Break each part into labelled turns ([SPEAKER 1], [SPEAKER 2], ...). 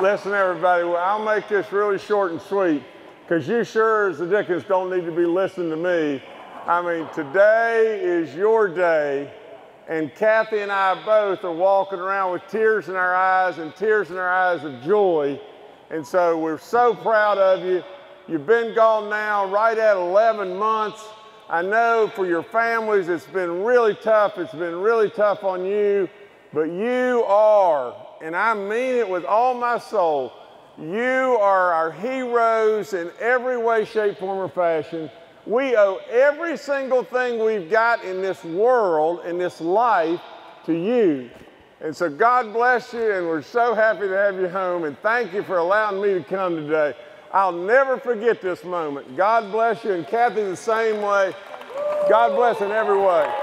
[SPEAKER 1] Listen, everybody, well, I'll make this really short and sweet because you sure as the Dickens don't need to be listening to me. I mean, today is your day, and Kathy and I both are walking around with tears in our eyes and tears in our eyes of joy. And so we're so proud of you. You've been gone now right at 11 months. I know for your families it's been really tough. It's been really tough on you, but you are and I mean it with all my soul, you are our heroes in every way, shape, form, or fashion. We owe every single thing we've got in this world, in this life, to you. And so God bless you, and we're so happy to have you home, and thank you for allowing me to come today. I'll never forget this moment. God bless you, and Kathy the same way. God bless in every way.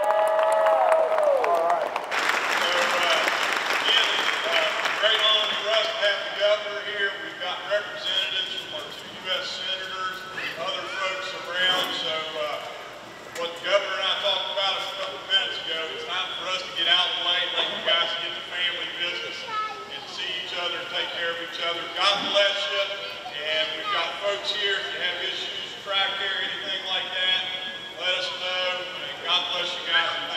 [SPEAKER 2] God bless you. And we've got folks here. If you have issues, TRICARE, anything like that, let us know. And God bless you guys.